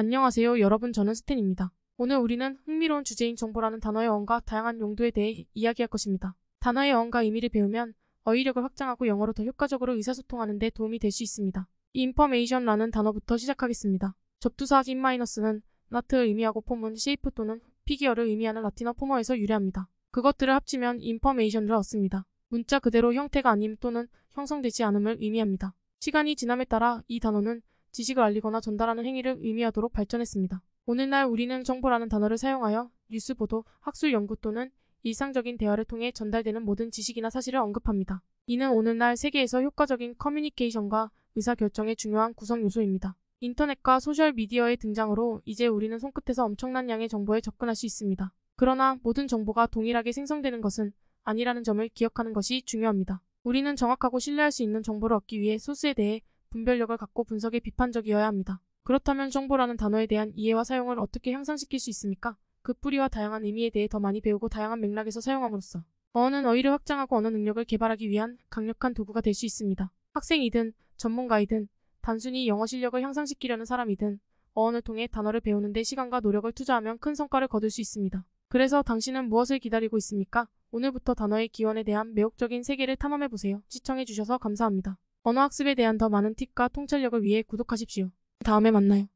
안녕하세요 여러분 저는 스탠입니다. 오늘 우리는 흥미로운 주제인 정보라는 단어의 어원과 다양한 용도에 대해 이야기할 것입니다. 단어의 어원과 의미를 배우면 어휘력을 확장하고 영어로 더 효과적으로 의사소통하는 데 도움이 될 수 있습니다. information라는 단어부터 시작하겠습니다. 접두사 in-는 not를 의미하고 폼은 shape 또는 피기어를 의미하는 라틴어 포머에서 유래합니다. 그것들을 합치면 information을 얻습니다. 문자 그대로 형태가 아님 또는 형성되지 않음을 의미합니다. 시간이 지남에 따라 이 단어는 지식을 알리거나 전달하는 행위를 의미하도록 발전했습니다. 오늘날 우리는 정보라는 단어를 사용하여 뉴스 보도, 학술 연구 또는 일상적인 대화를 통해 전달되는 모든 지식이나 사실을 언급합니다. 이는 오늘날 세계에서 효과적인 커뮤니케이션과 의사결정의 중요한 구성 요소입니다. 인터넷과 소셜미디어의 등장으로 이제 우리는 손끝에서 엄청난 양의 정보에 접근할 수 있습니다. 그러나 모든 정보가 동일하게 생성되는 것은 아니라는 점을 기억하는 것이 중요합니다. 우리는 정확하고 신뢰할 수 있는 정보를 얻기 위해 소스에 대해 분별력을 갖고 분석에 비판적이어야 합니다. 그렇다면 정보라는 단어에 대한 이해와 사용을 어떻게 향상시킬 수 있습니까? 그 뿌리와 다양한 의미에 대해 더 많이 배우고 다양한 맥락에서 사용함으로써 어어는 어휘를 확장하고 언어 능력을 개발하기 위한 강력한 도구가 될 수 있습니다. 학생이든 전문가이든 단순히 영어 실력을 향상시키려는 사람이든 어원을 통해 단어를 배우는데 시간과 노력을 투자하면 큰 성과를 거둘 수 있습니다. 그래서 당신은 무엇을 기다리고 있습니까? 오늘부터 단어의 기원에 대한 매혹적인 세계를 탐험해보세요. 시청해주셔서 감사합니다. 언어학습에 대한 더 많은 팁과 통찰력을 위해 구독하십시오. 다음에 만나요.